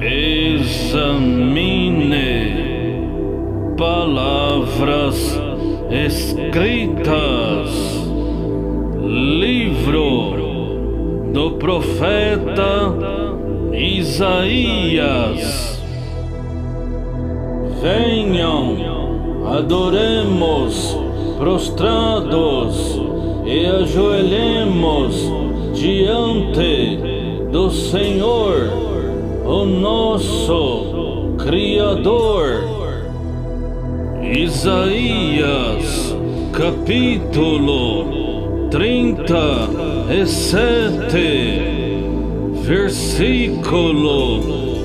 examine palavras escritas, livro do profeta Isaías. Venham, adoremos prostrados e ajoelhemos diante do Senhor o nosso Criador. Isaías, capítulo 37, versículo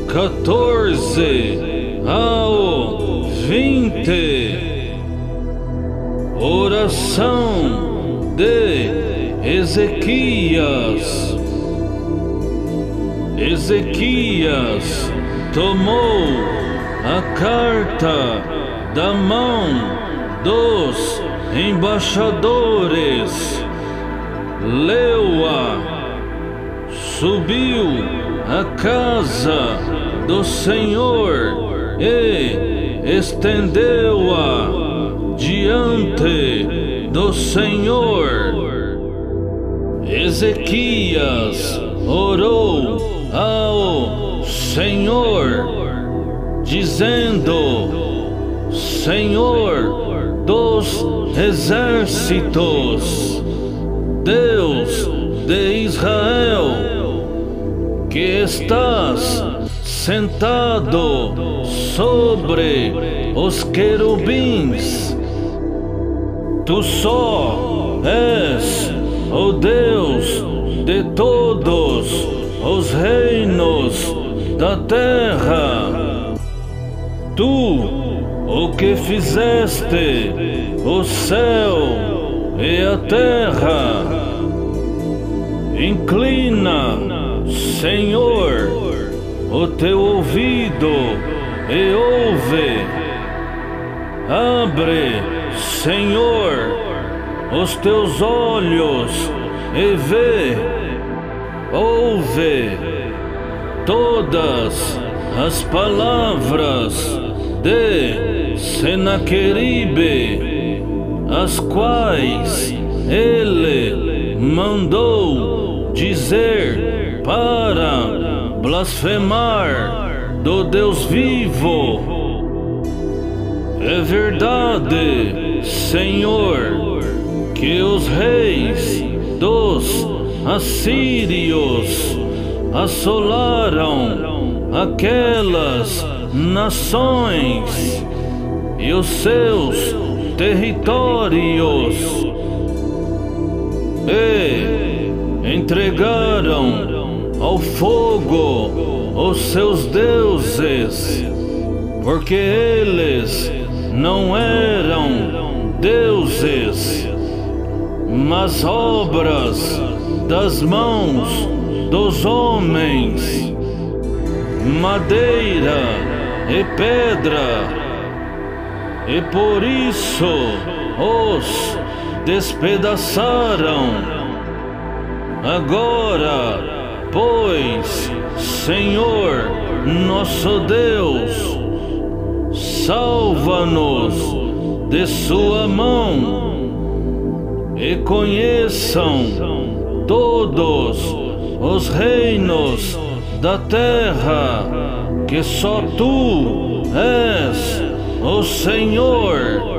14 ao 20. Oração de Ezequias. Ezequias tomou a carta da mão dos embaixadores, leu-a, subiu à casa do Senhor e estendeu-a diante do Senhor. Ezequias orou ao Senhor, dizendo: Senhor dos exércitos, Deus de Israel, que estás sentado sobre os querubins, tu só és da terra. Tu, o que fizeste o céu e a terra, inclina, Senhor, o teu ouvido e ouve. Abre, Senhor, os teus olhos e vê ouve todas as palavras de Senaqueribe, as quais ele mandou dizer para blasfemar do Deus vivo. É verdade, Senhor, que os reis dos assírios assolaram aquelas nações e os seus territórios e entregaram ao fogo os seus deuses, porque eles não eram deuses, mas obras das mãos dos homens, madeira e pedra, e por isso os despedaçaram. Agora, pois, Senhor nosso Deus, salva-nos de Sua mão e conheçam todos os reinos da terra, que só tu és o Senhor.